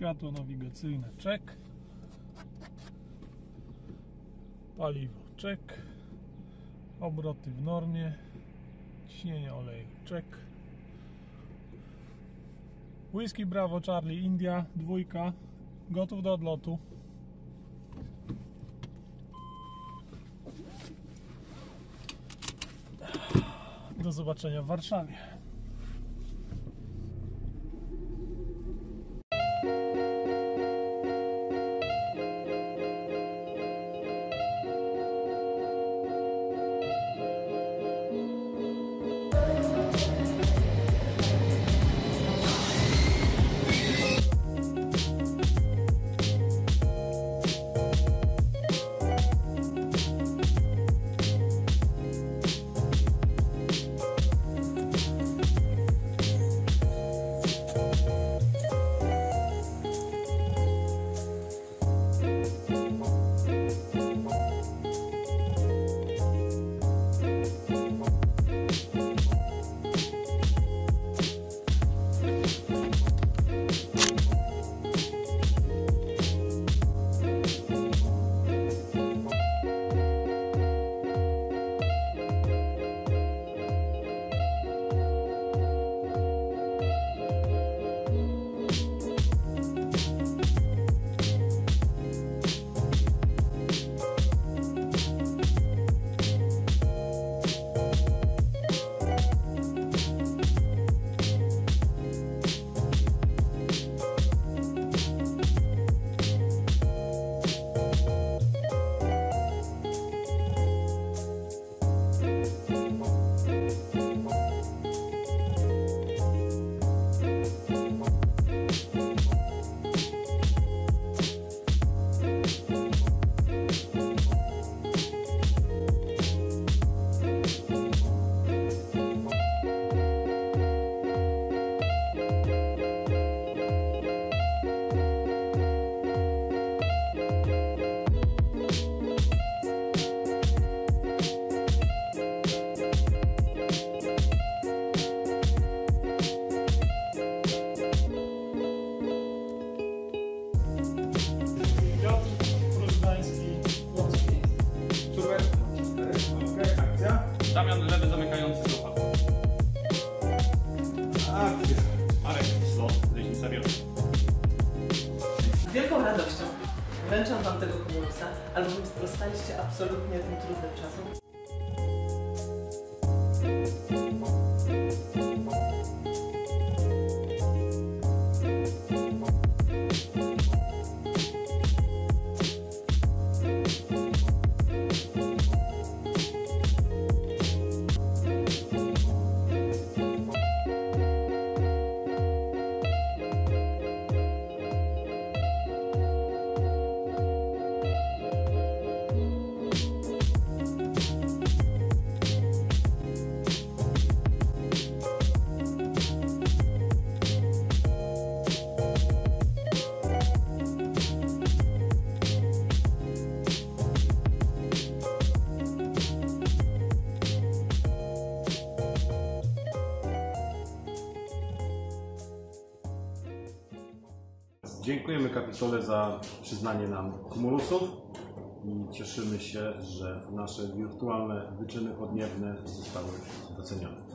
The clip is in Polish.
Światło nawigacyjne, czek. Paliwo, czek. Obroty w normie. Ciśnienie oleju, czek. Whisky Bravo Charlie India, dwójka. Gotów do odlotu. Do zobaczenia w Warszawie. Lewy zamykający sofa. Akcja. Marek slot, leśni serio. Z wielką radością wręczam Wam tego komunusa, albowiem sprostaliście absolutnie tym trudnym czasom. Dziękujemy Kapitole za przyznanie nam kumulusów i cieszymy się, że nasze wirtualne wyczyny podniebne zostały docenione.